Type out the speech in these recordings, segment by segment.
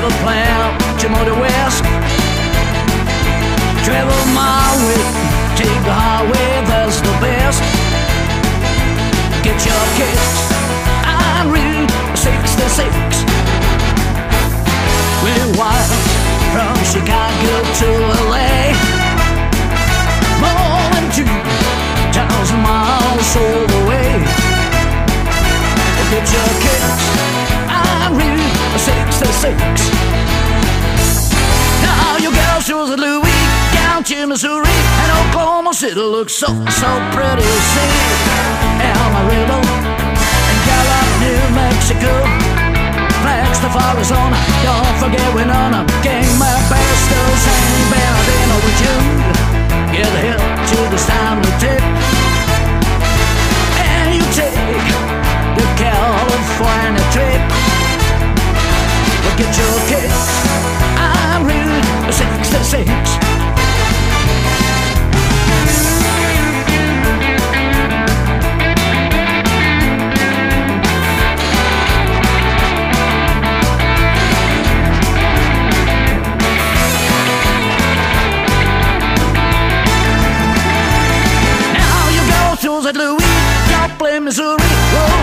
never plan to motor west. Travel my way, take the highway. You girls shows at Louis, Missouri, and Oklahoma City looks so, so pretty. See, Amarillo, and Gallup, New Mexico, Flagstaff, Arizona. Don't forget Winona, King Modesto, San Bernardino with you. Get the hill to this time to tip, and you take the California trip. Look at your 66. Now you go to St. Louis, Missouri,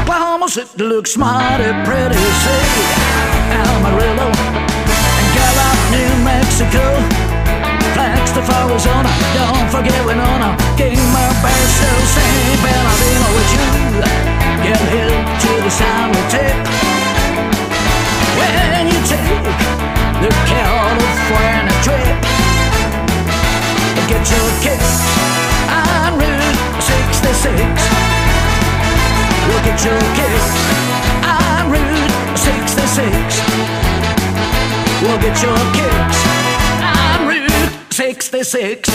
Oklahoma City looks mighty pretty. Say Amarillo Arizona. Don't forget Winona, King Modesto, San Bernardino with you. Get here to the sound we take when you take the California trip. Get your kicks on Route 66. We'll get your kicks on Route 66. We'll get your kicks 66.